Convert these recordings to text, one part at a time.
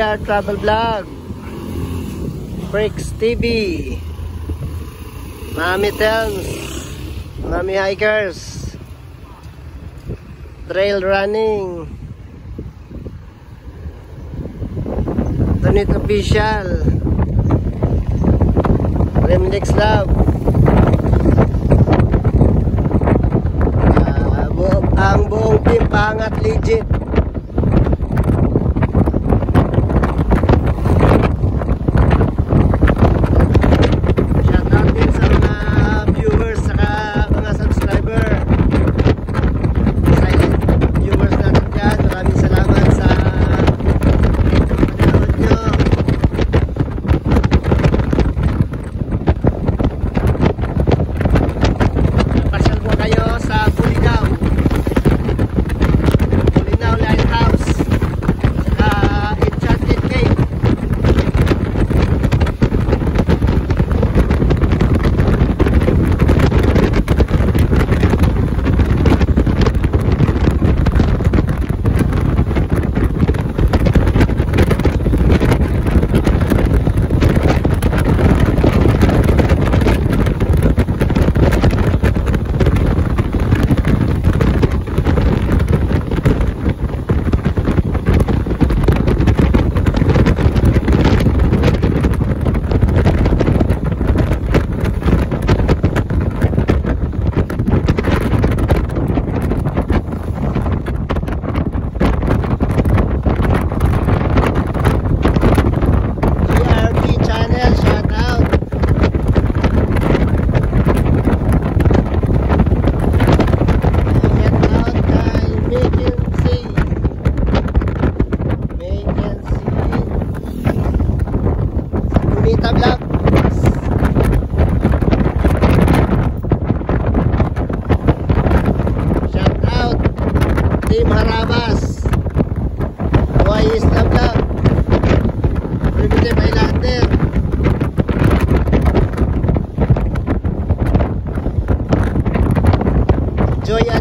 PR Travel Vlog. Breaks TV Mami Telms. Mami Hikers. Trail Running. Tunit Official. Remix Love. Uh, bu Ang buong team pangat legit.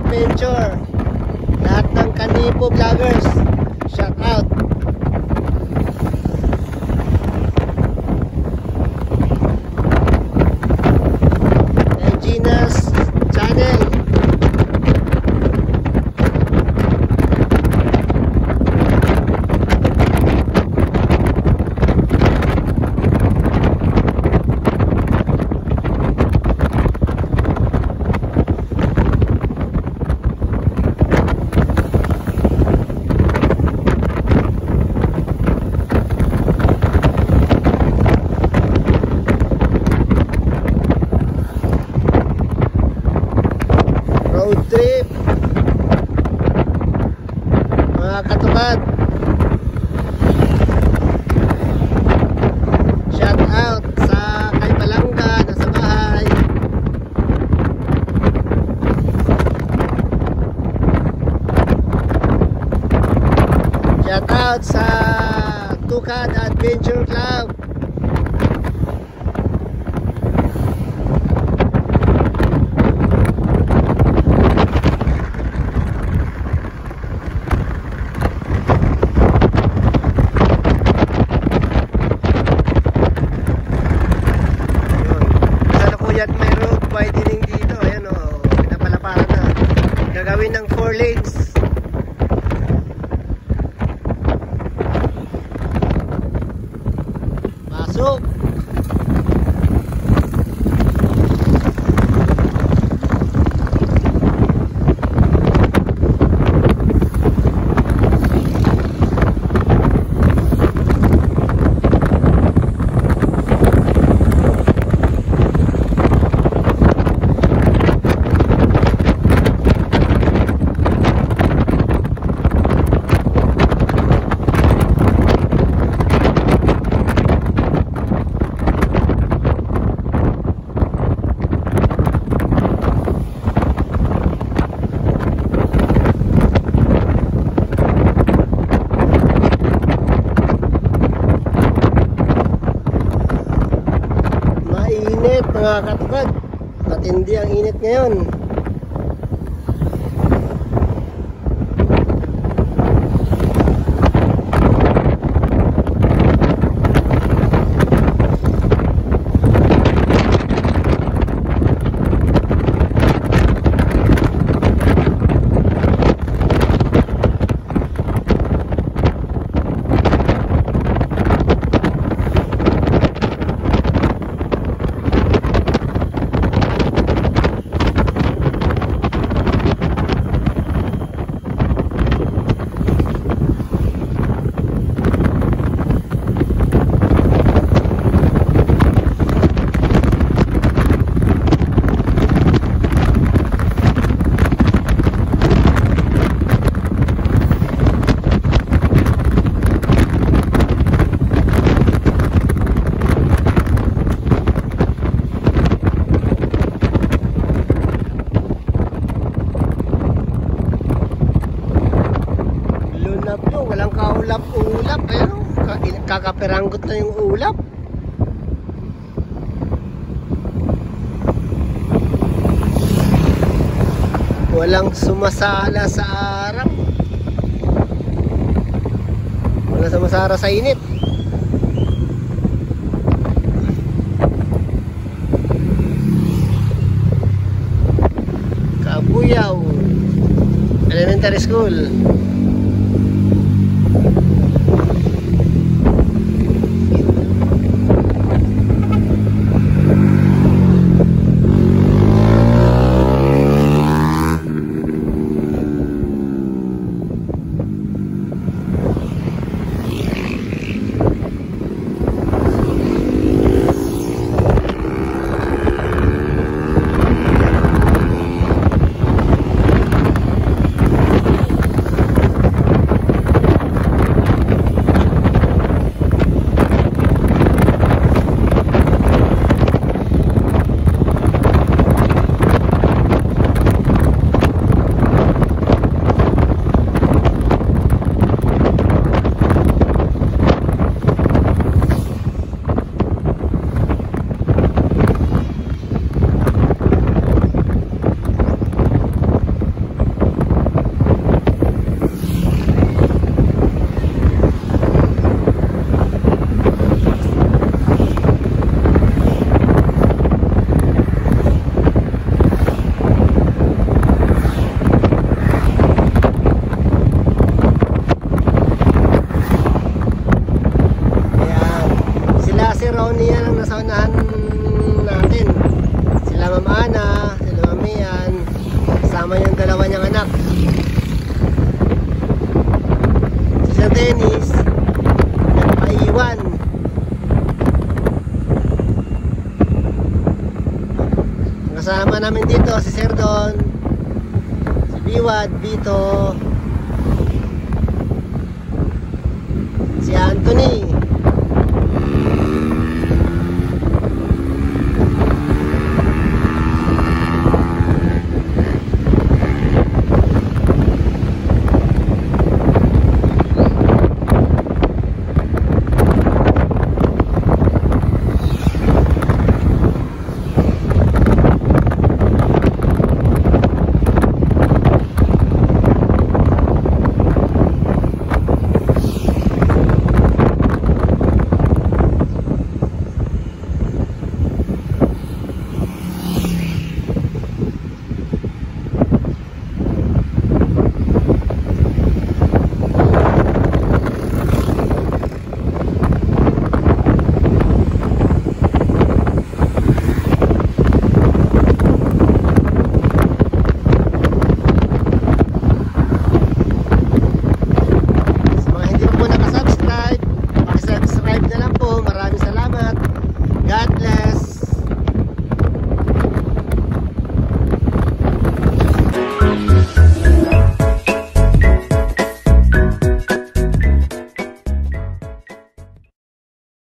adventure. Lahat ng kanipo vloggers. Bye. No. ang init ngayon. Walang sumasala sa araw. Walang sumasara sa init. Kabuyaw Elementary School kasama namin dito si Sir Don, si Biwad, Vito,